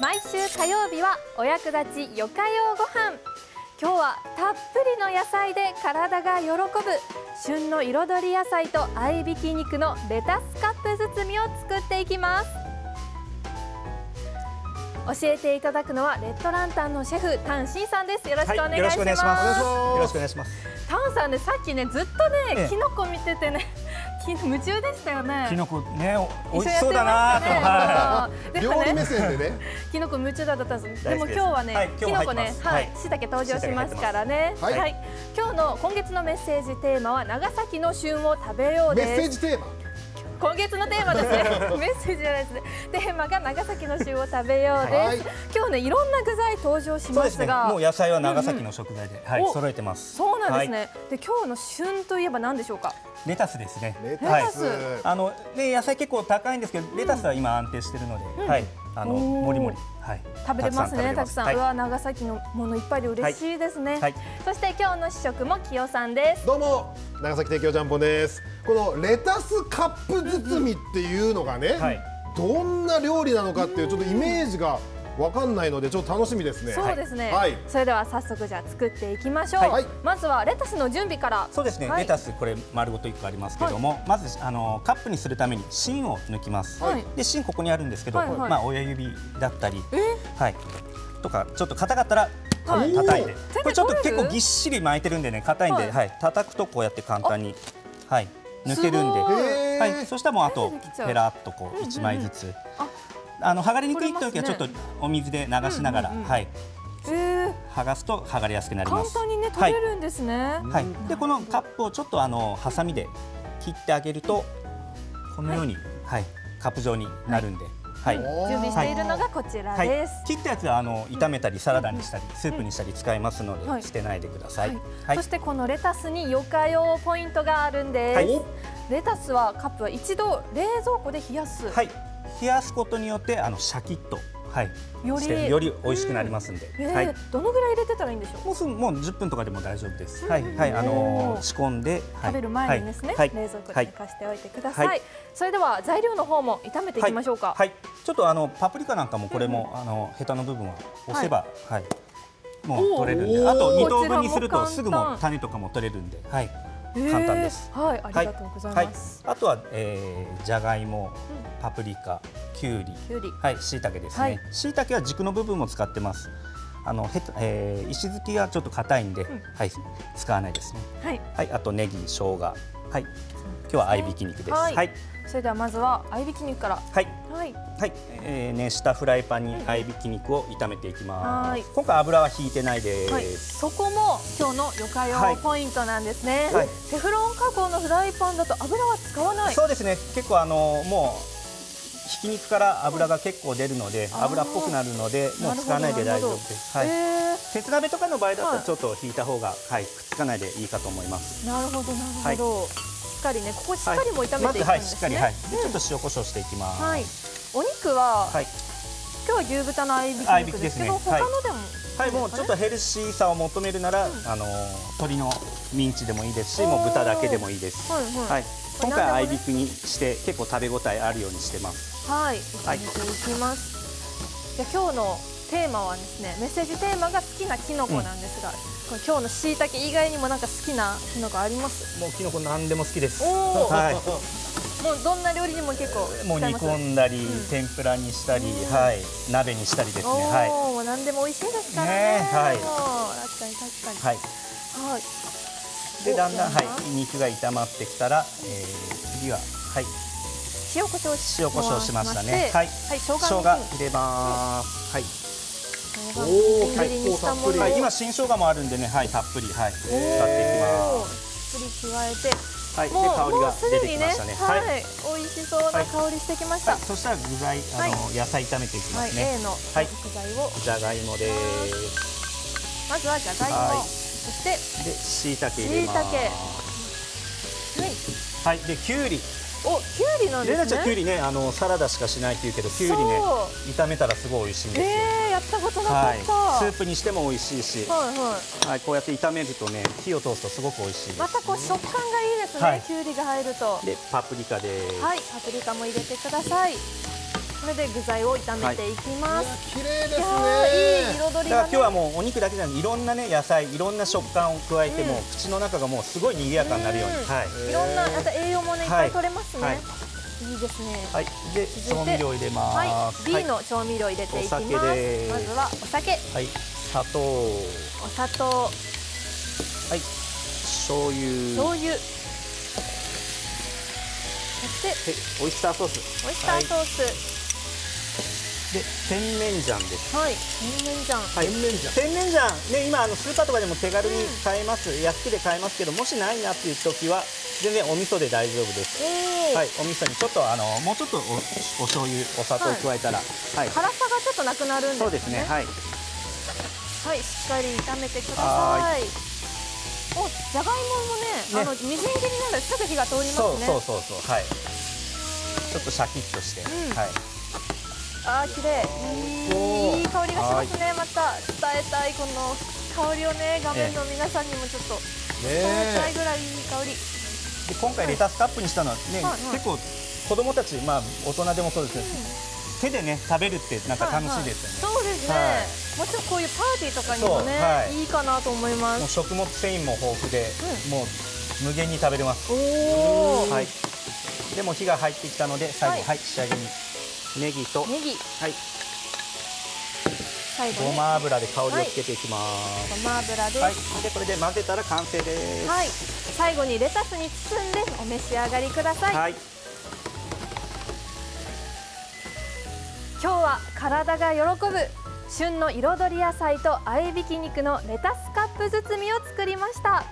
毎週火曜日はお役立ちよかようご飯。今日はたっぷりの野菜で体が喜ぶ。旬の彩り野菜と合いびき肉のレタスカップ包みを作っていきます。教えていただくのはレッドランタンのシェフタンシンさんです。よろしくお願いします,、よろしくお願いします。よろしくお願いします。タンさんねさっきねずっとね、ええ。キノコ見ててね。き夢中でしたよね。キノコねお美一緒やって味しそうだなと、ねはそうでも料理目ね線でね。キノコ夢中だったんです。でも今日はね、はいキノコねはい。はい椎茸登場しますからね。はい。今日の今月のメッセージテーマは長崎の旬を食べようメです。ッセージテーマ今月のテーマですね。メッセージじゃないで。すねテーマが長崎の旬を食べようです、はい。今日ねいろんな具材登場しますが。ね。もう野菜は長崎の食材で、はいお揃えてます。そうなんですね、はい。で今日の旬といえば何でしょうか？レタスですね。レはい。タス。あのね野菜結構高いんですけどレタスは今安定してるので、はい。あのもりもり。はい。食べれますねたくさん、はい。うわ長崎のものいっぱいで嬉しいですね、はい。そして今日の試食もきよさんです。どうも長崎提供ジャンポンです。このレタスカップ包みっていうのがね、はい。どんな料理なのかっていうちょっとイメージがわかんないのでちょっと楽しみですね。そうですね、はい。それでは早速じゃあ作っていきましょう、はい。まずはレタスの準備から。そうですね、はい。レタスこれ丸ごと1個ありますけども、まずあのカップにするために芯を抜きます、はい。で芯ここにあるんですけど、はいはい。まあ親指だったり。え？はい。とかちょっと硬かったら叩いて。これちょっと結構ぎっしり巻いてるんでね硬いんで、ははい。い叩くとこうやって簡単にはい。抜けるんで、はい、そしたらもうあとペラっとこう一枚ずつ、あの剥がれにくい時はちょっとお水で流しながら、はい。えー、剥がすと剥がれやすくなります。簡単にね取れるんですね、はい、でこのカップをちょっとあのハサミで切ってあげるとこのように、はい。カップ状になるんで、はい。準備しているのがこちらはい。です、切ったやつはあの炒めたりサラダにしたりスープにしたり使えますので、はい。捨てないでください。はい。はい。そしてこのレタスによかよポイントがあるんです、はい。レタスはカップは一度冷蔵庫で冷やす、はい、冷やすことによってあのシャキッと、はい、よりより美味しくなりますんで、えーはい。どのぐらい入れてたらいいんでしょう？もうすぐもう10分とかでも大丈夫です。はいうんはい。あのおーー仕込んで、はい。食べる前にですね、はい。冷蔵庫ではい。寝かしておいてください、はい。それでは材料の方も炒めていきましょうか、はい、はい。ちょっとあのパプリカなんかもこれも、あのヘタの部分は押せば、はい、もう取れるんで、あと2等分にするとすぐもう種とかも取れるんで、はい、えー簡単です。はいありがとうございます、はい、あとは、えー、じゃがいも、パプリカ、きゅうり、きゅうり。はい、椎茸ですはい。ね。椎茸は軸の部分も使ってます。あのへた、えー、石突きがちょっと硬いんで、はい、使わないですね。はい。はい、あとネギ、生姜、はい、今日は合いびき肉です。はい。はい、それではまずは合いびき肉から。はい。はい。はい、えー、熱したフライパンに合いびき肉を炒めていきます。はい。今回油は引いてないです。はい、そこも今日のよかはい。よポイントなんですね、はい。テフロン加工のフライパンだと油は使わない。そうですね。結構あのもうひき肉から油が結構出るので、油っぽくなるのでもう使わないで大丈夫です。はい。え鉄鍋とかの場合だはい。とちょっと引いた方が、はい、くっつかないでいいかと思います。ー、なるほどなるほど、しっかりねここしっかりも炒めていくんですね、しっかりはい。でちょっと塩コショウしていきます。はい。お肉は、はい。今日は牛豚の合いびきですすね。他のでも、はい、もうちょっとヘルシーさを求めるなら、あの鶏のミンチでもいいですし、もう豚だけでもいいです。はい今回合何でもね。いびきにして結構食べ応えあるようにしてます。はい。はい。いきます、じゃあ今日のテーマはですねメッセージテーマが好きなキノコなんですが、これ今日の椎茸以外にもなんか好きなキノコあります？もうキノコ何でも好きです。はい。もうどんな料理にも結構もう煮込んだり、うん。天ぷらにしたり、うん。はい、鍋にしたりですね。はい。もう何でも美味しいですからね。ねはい。確かに確かに。はい。はいでだんだんはい肉が炒まってきたら、えー、次ははい塩コショウし塩コショウしましたね。ははいい。はい生姜入れます。はい。おーみじん切りにしたものを結構たっぷりはい。今新生姜もあるんでね、はいたっぷりはい使っていきます。たっぷり加えてはい。でもう香りが出てきましたね。はい、はい。美味しそうな香りしてきました、はいそしたら具材あの、野菜炒めていきまはい、すね。A のはい具材を、じゃがいもです。まずはじゃがいも、はいそしてで椎茸入れます。はいはい。できゅうり。おきゅうりなんですねちゃんきゅうりねあのサラダしかしないって言うけどきゅうりね炒めたらすごい美味しいんですよ。えー、やったことなかはい。った、スープにしても美味しいし、はいはいはいこうやって炒めるとね火を通すとすごく美味しいです。またこう食感がいいですね、はいきゅうりが入るとでパプリカです。はいパプリカも入れてくださいこれで具材を炒めていきます、綺麗ですいやーいいね。彩りが、ね、だから今日はもうお肉だけじゃなくていろんなね野菜いろんな食感を加えても、うん。口の中がもうすごい賑やかになるように、うん。はい。いろんなまた栄養もねいっぱい取れますね、はい。い、いですね。はい。で調味料入れます。はい、B の調味料入れていきます。まずはお酒、はい。砂糖。お砂糖、はい。醤油。醤油、そして。でオイスターソース。オイスターソース、で甜麺醤です。はい、甜麺醤、はい、甜麺醤。甜麺醤ね今あのスーパーとかでも手軽に買えます、安くで買えますけどもしないなっていう時は全然お味噌で大丈夫です。おお、はいお味噌にちょっとあのもうちょっとおお醤油お砂糖を加えたらはい、辛さがちょっとなくなるんですね。そうですね。はい。はい、しっかり炒めてくださはい。お、じゃがいももね、あのみじん切りなのですぐ火が通りますね。そうそうそうそう。はい。ちょっとシャキッとして、うん。はいあー綺麗。おー。いい香りがしますね。また伝えたいこの香りをね画面の皆さんにもちょっと伝えたいねぐらいいい香り、で今回レタスカップにしたのはね、はいはい。結構子供たちまあ大人でもそうですけど、手でね食べるってなんか楽しいですよね、そうですね、はい。もちろんこういうパーティーとかにもね、はい。い、いかなと思います。食物繊維も豊富で、もう無限に食べれます。おお、はい。でも火が入ってきたので最後ははいい、仕上げにネギと、はい、ごま油で香りをつけていきます、ごま油です、はい、でこれで混ぜたら完成です。はい、最後にレタスに包んでお召し上がりください、はい、今日は体が喜ぶ。旬の彩り野菜と合いびき肉のレタスカップ包みを作りました